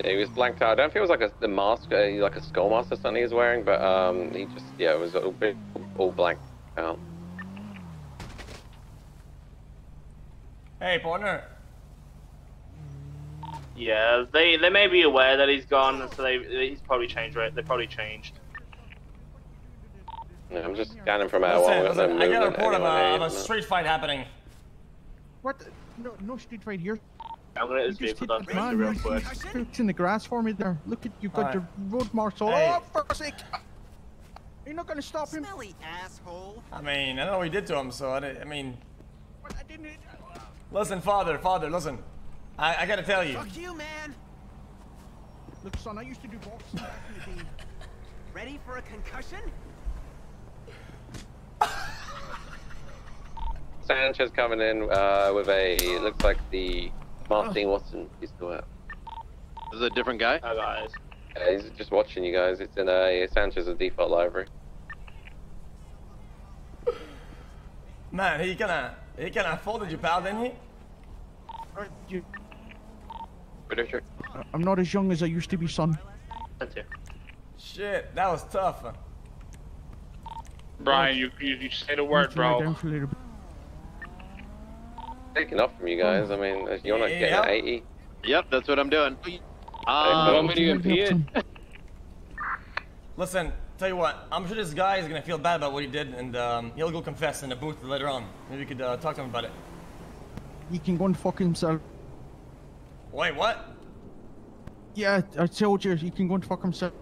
Yeah, he was blanked out. I don't think it was like a the mask, uh, like a skull mask or something he was wearing, but um, he just yeah, it was all, bit- all blank out. Hey, partner. Yeah, they they may be aware that he's gone, so they he's probably changed. Right, they probably changed. Yeah, I'm just scanning from out. Listen, while we're listen, I got a report of a, of a uh, street fight happening. What? the- No, no street fight here. I'm gonna hit You his just vehicle down the behind man. real You quick. It's in the grass for me there. Look at you've got Alright. your road marks all. Hey. Oh, for sake! You're not gonna stop him. Smelly asshole. I mean, I don't know what he did to him, so I, di- I mean, What? I didn't. listen, father, father, listen. I, I gotta tell you. Fuck you, man. Look, son, I used to do boxing back in the day. Ready for a concussion? Sanchez coming in uh, with a it looks like the Martin Watson pistol out. This is a different guy? Oh, guys. Uh, he's just watching you guys. It's in a Sanchez's default library. Man, he kinda, he kinda folded you, pal, didn't he? You- I'm not as young as I used to be, son. That's it. Shit, that was tough. Brian, you, you, you say the word, Need to lie bro. down for a little bit. Taking off from you guys. I mean, if you're not getting Yeah. an 80. Yep, that's what I'm doing. Um, want me to Help impede? Listen, tell you what, I'm sure this guy is gonna feel bad about what he did, and um, he'll go confess in the booth later on. Maybe we could uh, talk to him about it. He can go and fuck himself. Wait, what? Yeah, I told you, he can go and fuck himself.